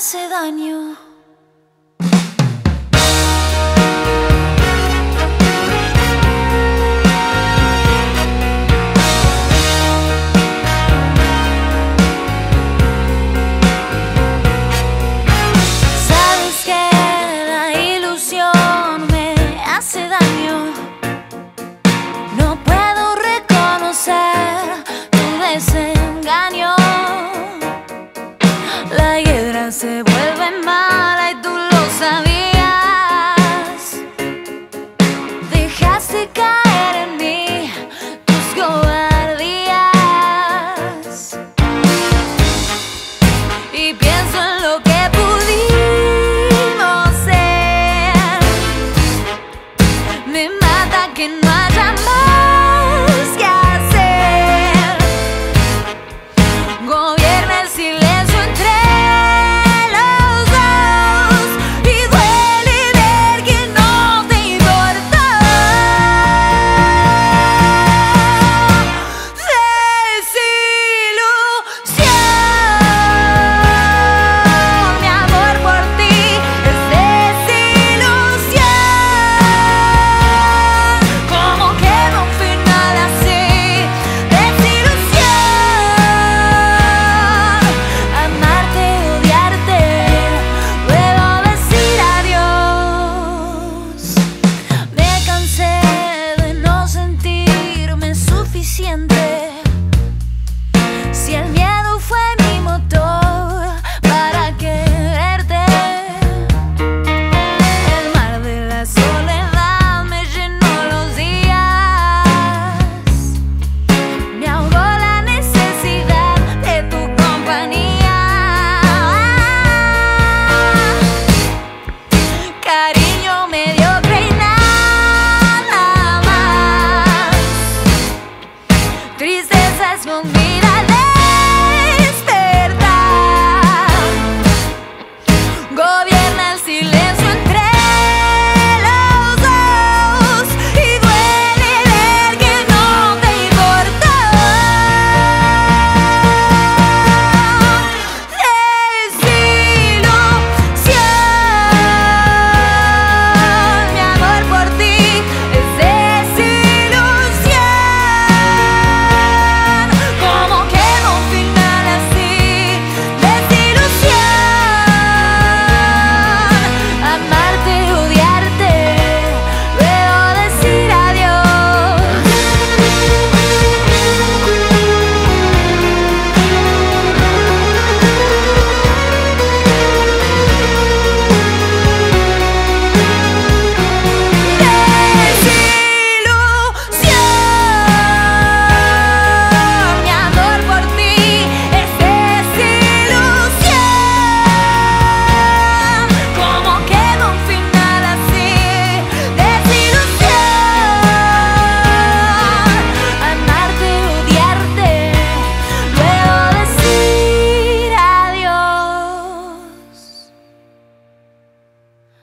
hace daño.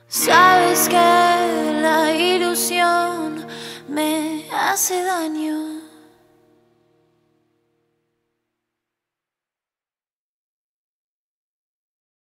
Sabes que la ilusión me hace daño.